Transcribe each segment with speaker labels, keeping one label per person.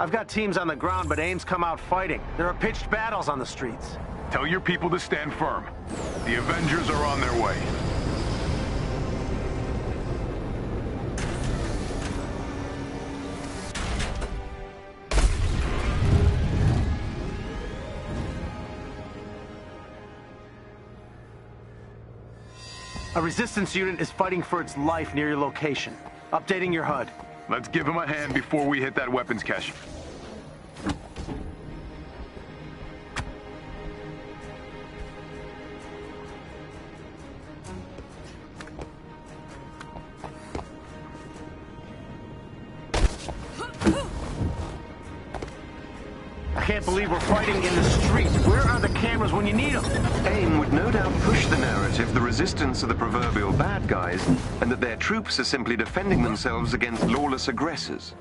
Speaker 1: I've got teams on the ground, but AIM's come out fighting. There are pitched battles on the streets.
Speaker 2: Tell your people to stand firm. The Avengers are on their way.
Speaker 1: A resistance unit is fighting for its life near your location. Updating your HUD.
Speaker 2: Let's give him a hand before we hit that weapons cache.
Speaker 3: Resistance are the proverbial bad guys, and that their troops are simply defending themselves against lawless aggressors.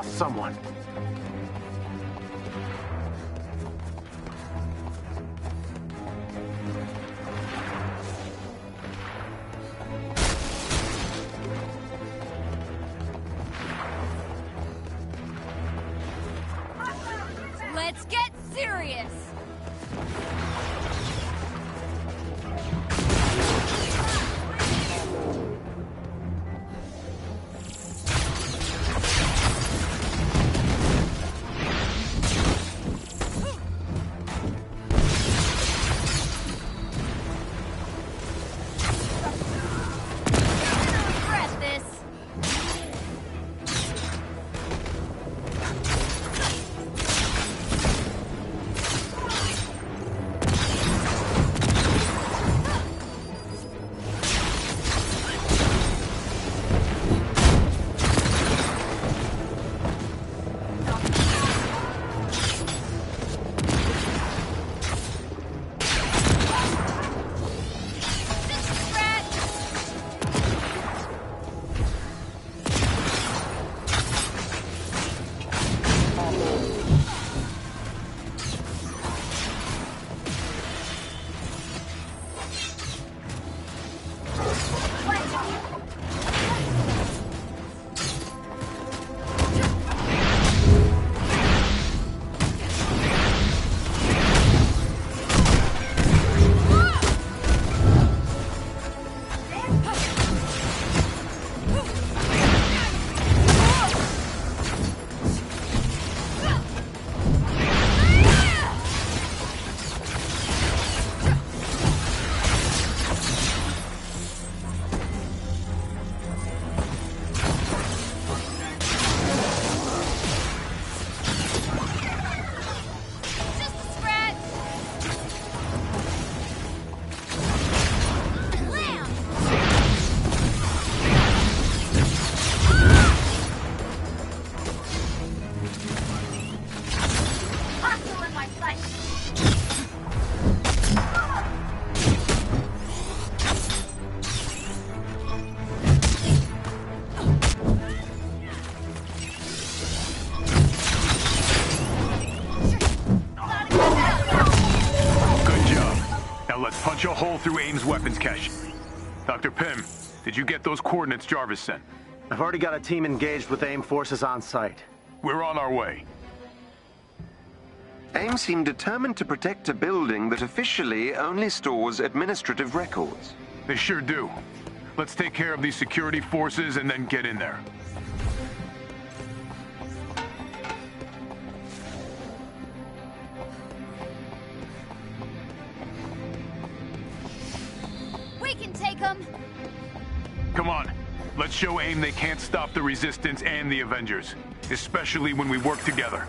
Speaker 1: Lost someone.
Speaker 2: Hole through AIM's weapons cache. Dr. Pym, did you get those coordinates Jarvis sent?
Speaker 1: I've already got a team engaged with AIM forces on site.
Speaker 2: We're on our way.
Speaker 3: AIM seemed determined to protect a building that officially only stores administrative records.
Speaker 2: They sure do. Let's take care of these security forces and then get in there. Stop the Resistance and the Avengers. Especially when we work together.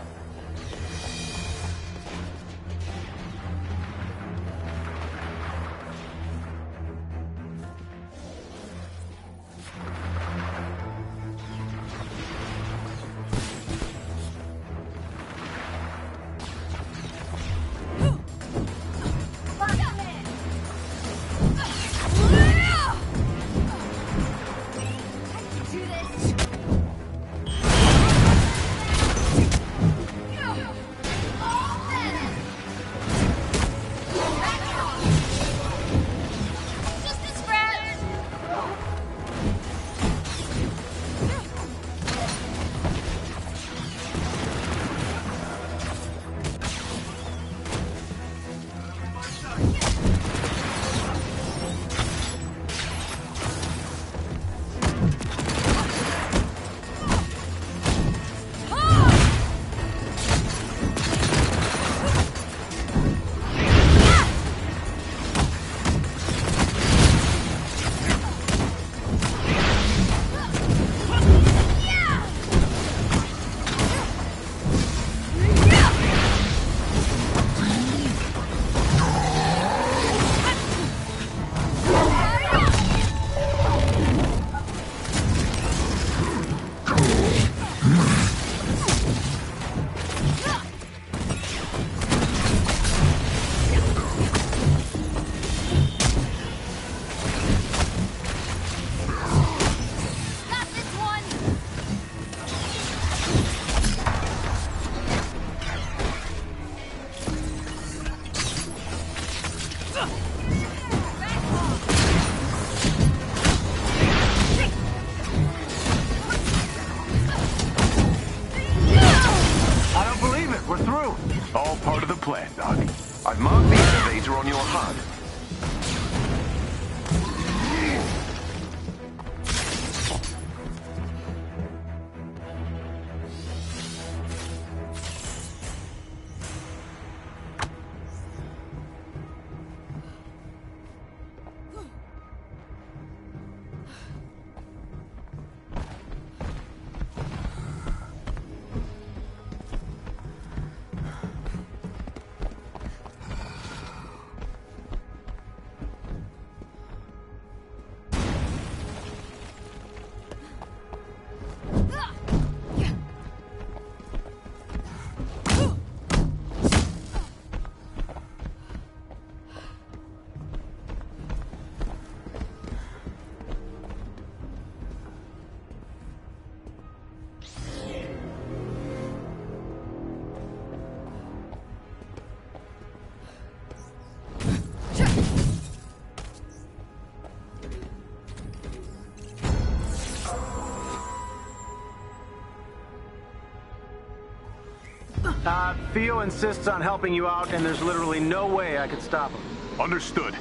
Speaker 1: Uh, Theo insists on helping you out, and there's literally no way I could stop him.
Speaker 2: Understood.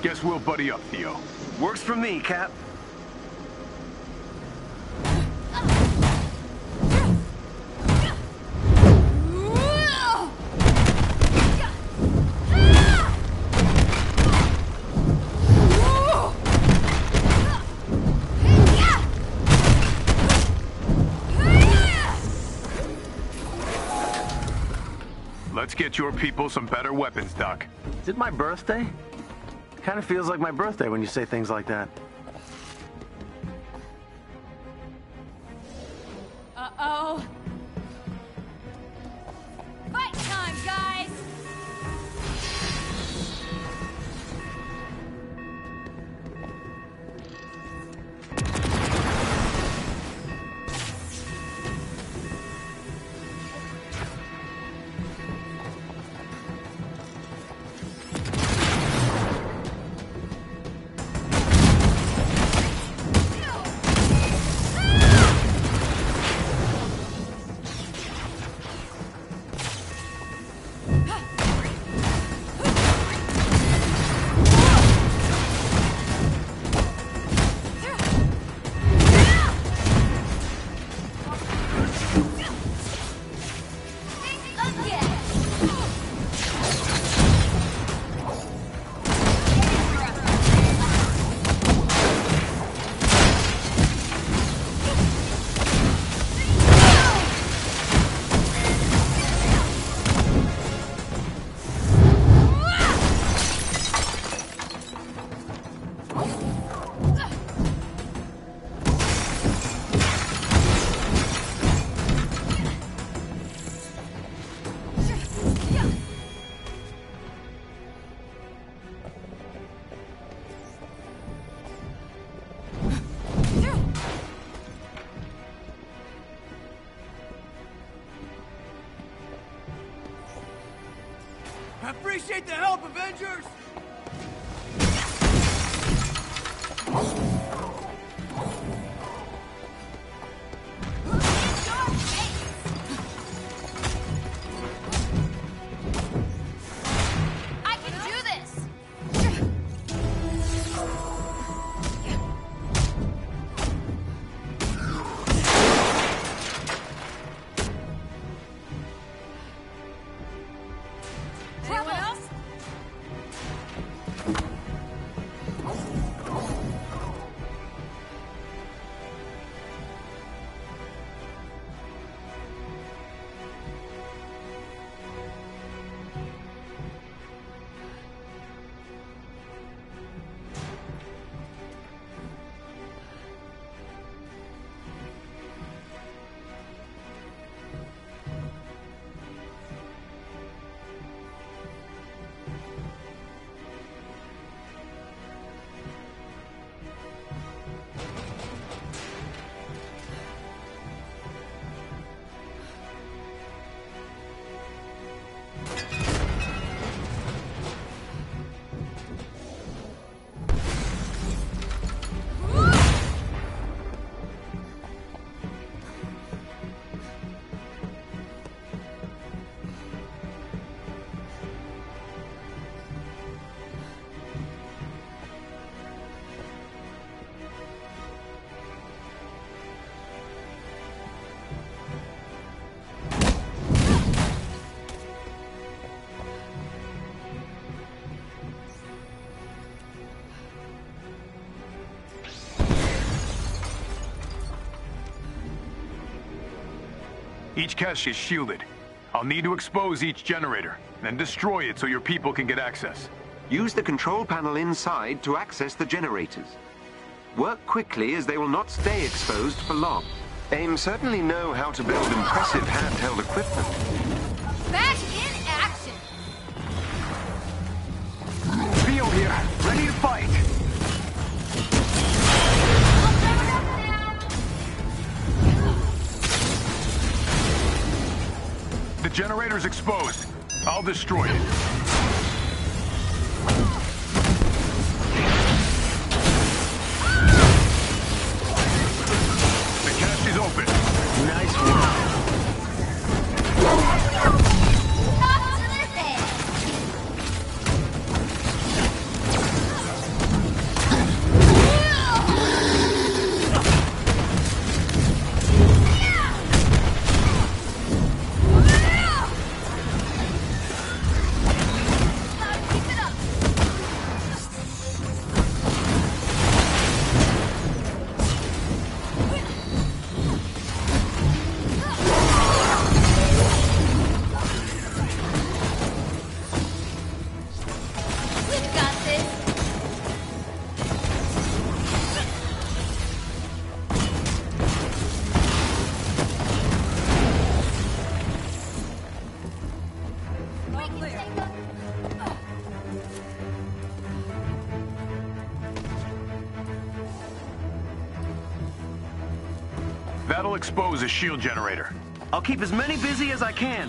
Speaker 2: Guess we'll buddy up, Theo.
Speaker 1: Works for me, Cap.
Speaker 2: Let's get your people some better weapons, Doc.
Speaker 1: Is it my birthday? Kind of feels like my birthday when you say things like that.
Speaker 2: Each cache is shielded. I'll need to expose each generator, then destroy it so your people can get access.
Speaker 3: Use the control panel inside to access the generators. Work quickly as they will not stay exposed for long. AIM certainly know how to build impressive handheld equipment.
Speaker 2: Exposed. I'll destroy it. Expose a shield generator.
Speaker 1: I'll keep as many busy as I can.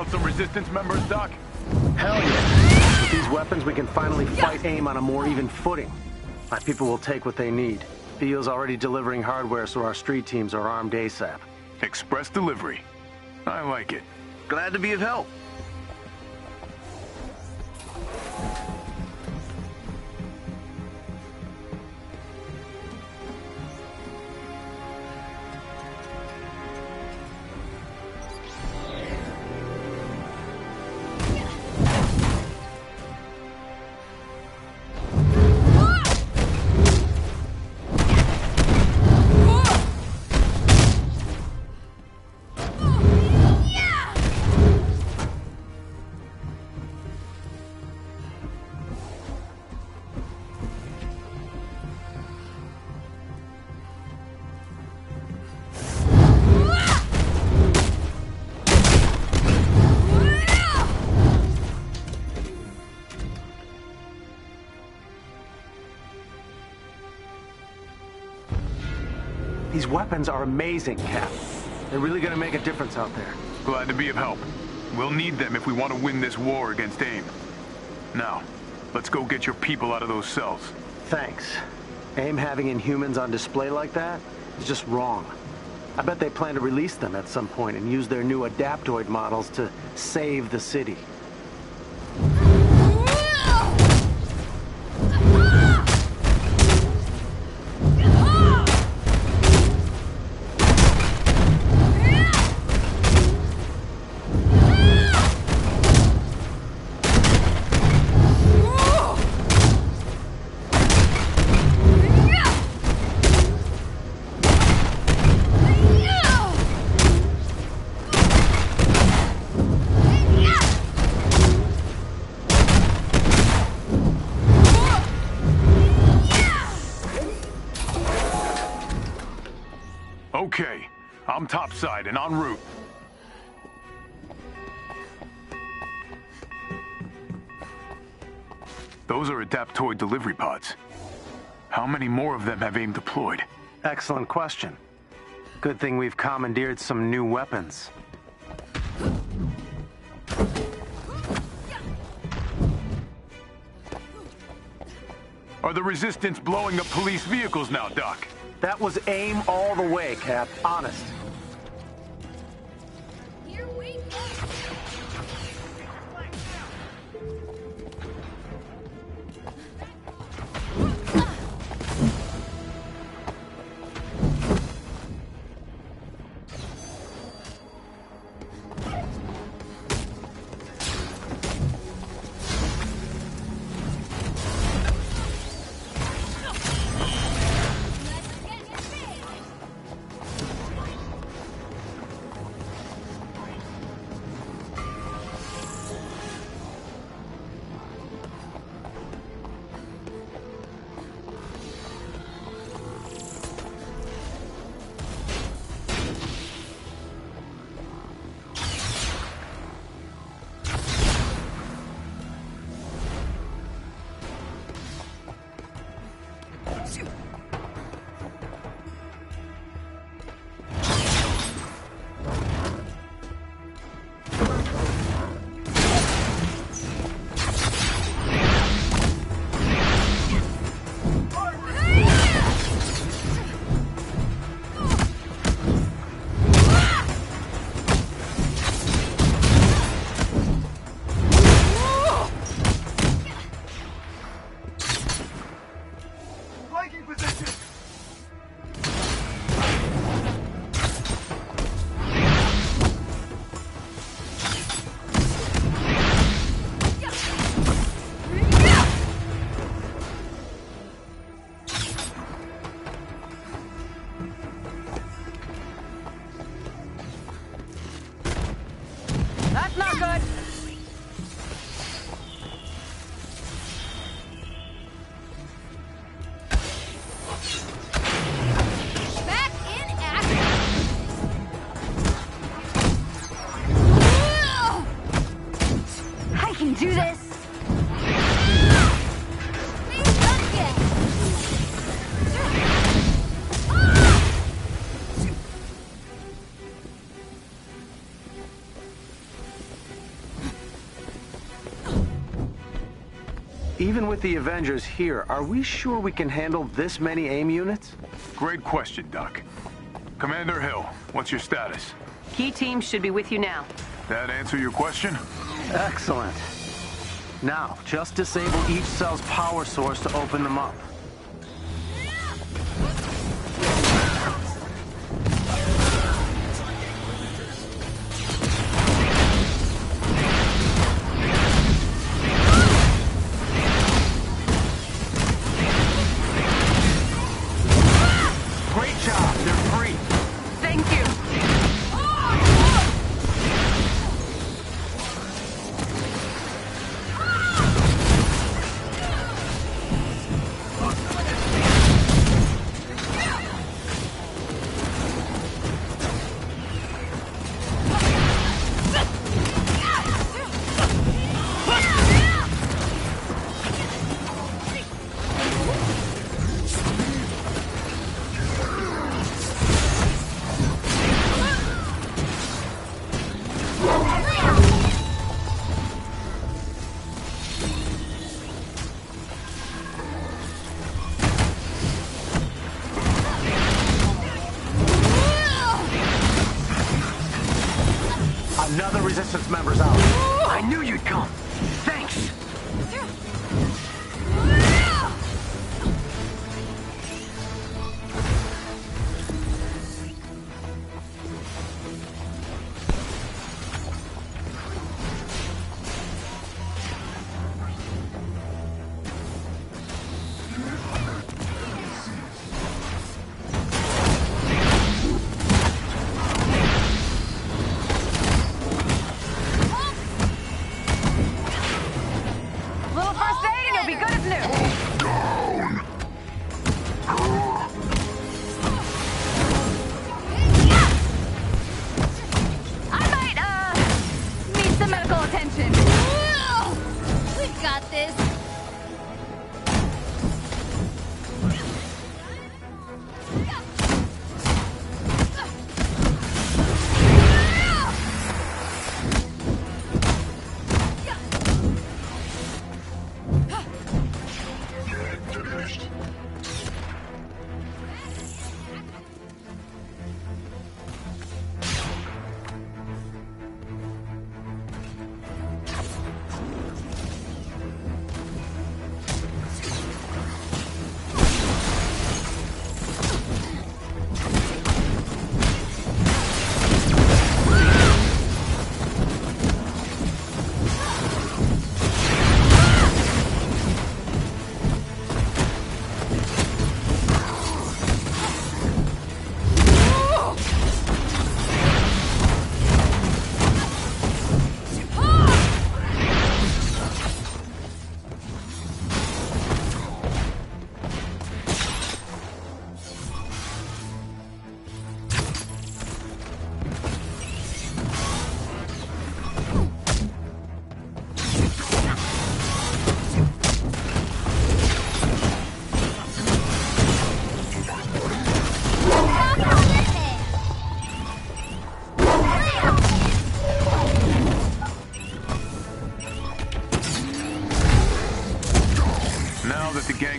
Speaker 2: Out some resistance members, Doc?
Speaker 1: Hell yeah. With these weapons, we can finally fight AIM on a more even footing. My people will take what they need. Theo's already delivering hardware, so our street teams are armed ASAP.
Speaker 2: Express delivery. I like it.
Speaker 3: Glad to be of help.
Speaker 1: Weapons are amazing, Cap. They're really gonna make a difference out there.
Speaker 2: Glad to be of help. We'll need them if we want to win this war against AIM. Now, let's go get your people out of those cells.
Speaker 1: Thanks. AIM having Inhumans on display like that is just wrong. I bet they plan to release them at some point and use their new Adaptoid models to save the city.
Speaker 2: I'm and en route. Those are Adaptoid delivery pods. How many more of them have AIM deployed?
Speaker 1: Excellent question. Good thing we've commandeered some new weapons.
Speaker 2: Are the Resistance blowing up police vehicles now, Doc?
Speaker 1: That was AIM all the way, Cap. Honest. Even with the Avengers here, are we sure we can handle this many AIM units?
Speaker 2: Great question, Doc. Commander Hill, what's your status?
Speaker 4: Key teams should be with you now.
Speaker 2: That answer your question?
Speaker 1: Excellent. Now, just disable each cell's power source to open them up.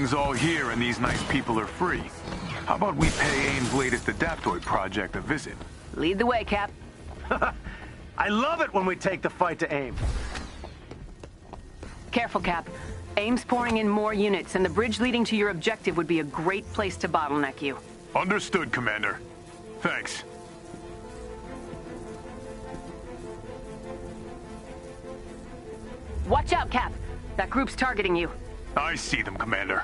Speaker 2: Now that the gang's all here and these nice people are free, how about we pay AIM's latest Adaptoid project a visit?
Speaker 4: Lead the way, Cap.
Speaker 1: I love it when we take the fight to AIM.
Speaker 4: Careful, Cap. AIM's pouring in more units, and the bridge leading to your objective would be a great place to bottleneck you.
Speaker 2: Understood, Commander. Thanks.
Speaker 4: Watch out, Cap. That group's targeting you.
Speaker 2: I see them, Commander.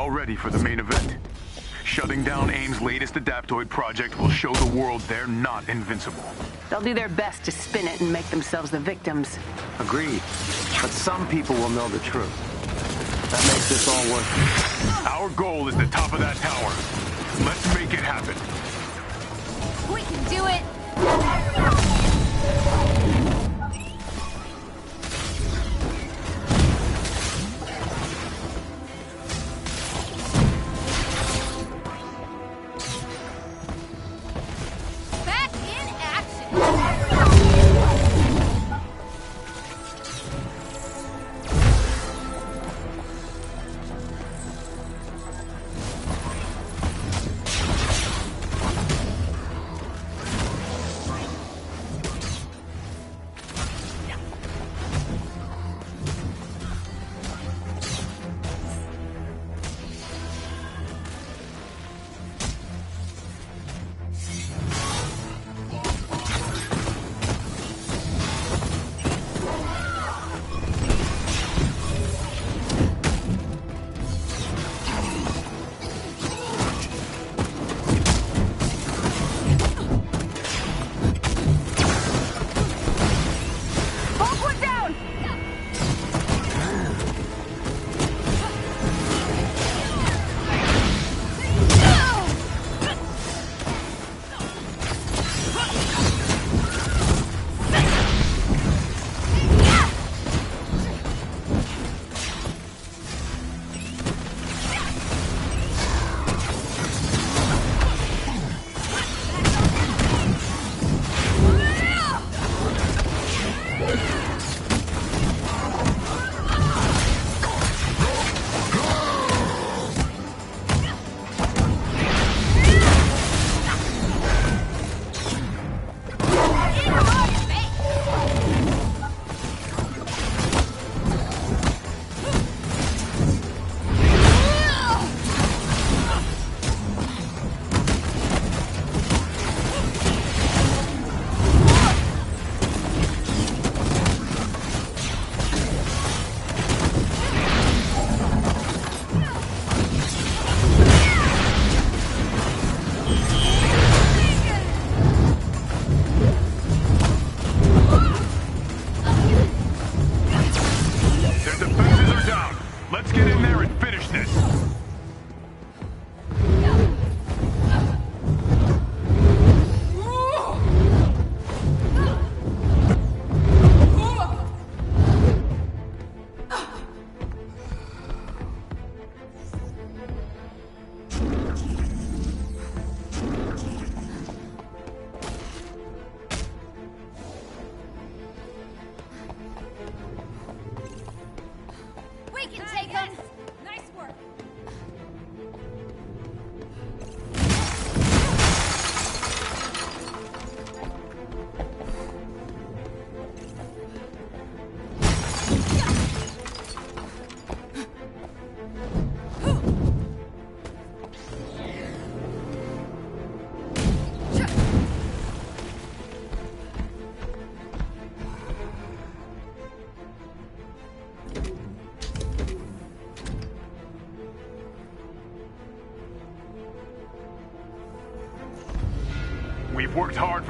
Speaker 2: All ready for the main event. Shutting down AIM's latest Adaptoid project will show the world they're not invincible.
Speaker 4: They'll do their best to spin it and make themselves the victims.
Speaker 1: Agreed. But some people will know the truth. That makes this all worth it.
Speaker 2: Our goal is the top of that tower. Let's make it happen.
Speaker 5: We can do it!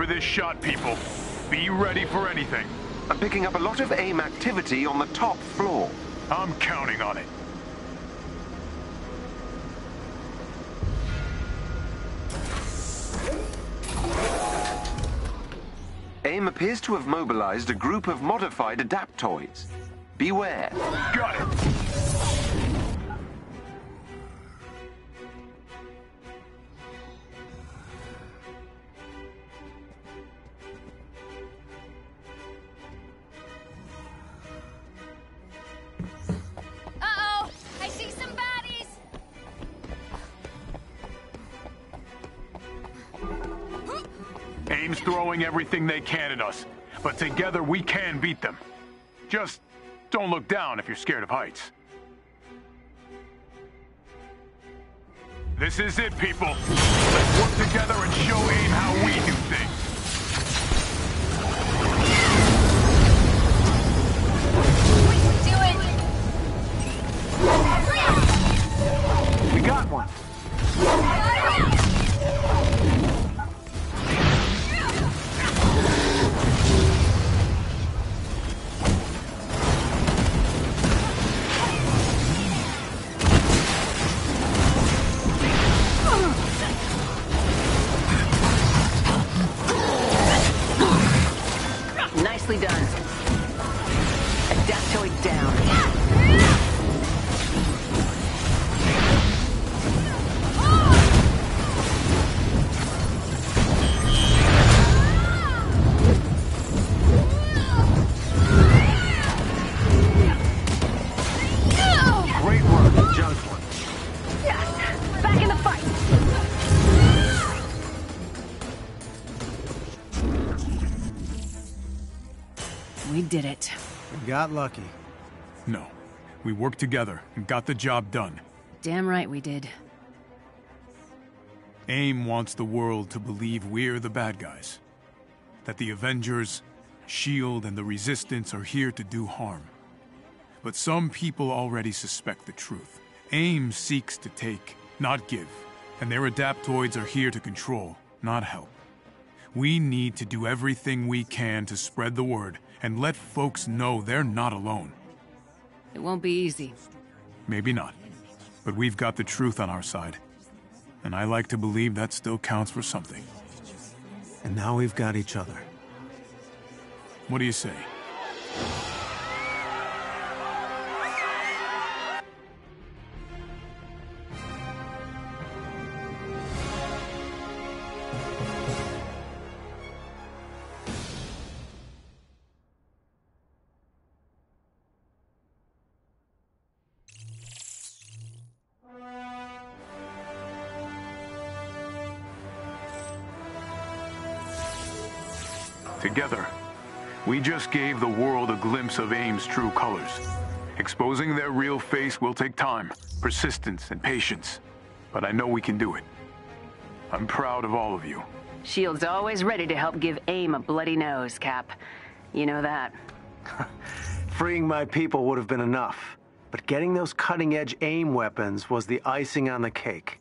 Speaker 2: For this shot, people. Be ready for anything.
Speaker 3: I'm picking up a lot of AIM activity on the top floor.
Speaker 2: I'm counting on it.
Speaker 3: AIM appears to have mobilized a group of modified adaptoids. Beware.
Speaker 2: Got it. AIM's throwing everything they can at us, but together we can beat them. Just don't look down if you're scared of heights. This is it, people. Let's work together and show AIM how we do things.
Speaker 5: We can do it!
Speaker 1: We got one.
Speaker 4: Did it.
Speaker 6: We got lucky.
Speaker 2: No. We worked together and got the job done.
Speaker 4: Damn right we did.
Speaker 2: AIM wants the world to believe we're the bad guys. That the Avengers, S.H.I.E.L.D., and the Resistance are here to do harm. But some people already suspect the truth. AIM seeks to take, not give. And their adaptoids are here to control, not help. We need to do everything we can to spread the word and let folks know they're not alone.
Speaker 4: It won't be easy.
Speaker 2: Maybe not. But we've got the truth on our side. And I like to believe that still counts for something.
Speaker 6: And now we've got each other.
Speaker 2: What do you say? We just gave the world a glimpse of AIM's true colors. Exposing their real face will take time, persistence, and patience. But I know we can do it. I'm proud of all of you.
Speaker 4: Shield's always ready to help give AIM a bloody nose, Cap. You know that.
Speaker 1: Freeing my people would have been enough. But getting those cutting-edge AIM weapons was the icing on the cake.